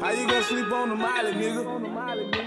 How you gonna sleep on the Miley, nigga?